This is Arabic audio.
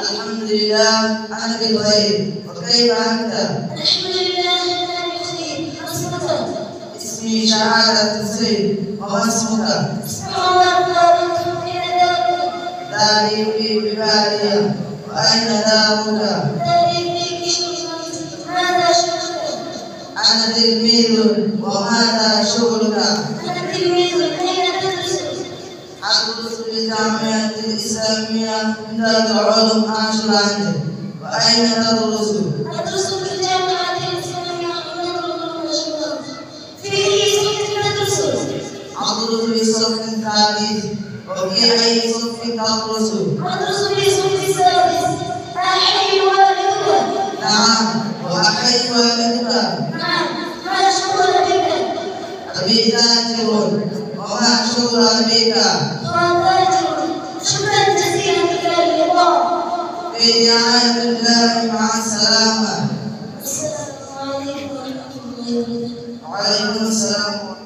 الحمد لله أنا بخير وكيف أنت؟ الحمد لله أنا بخير أصبحت اسمي شهادة حسين وما اسمك؟ اسمي داري في ببالية وأين دارك؟ داري في كشمش ماذا شغلك؟ أنا تلميذ وماذا شغلك؟ أنا تلميذ أين تدرس؟ أدرس في الجامعة الإسلامية العلوم أنشلاند وأين تدرس؟ أدرس في الجامعة الإسلامية أمام المشهور في أي صف تدرس؟ أدرس في صف الثالث وفي أي صف تدرس؟ أدرس في صف السادس أحيي والدك. نعم. وأحيي والدك. نعم. ما شغل بك؟ أبي تاجر. وما شغل بك؟ رعاية الله مع السلامة السلام عليكم ورحمة الله وبركاته. وعليكم السلام ورحمة الله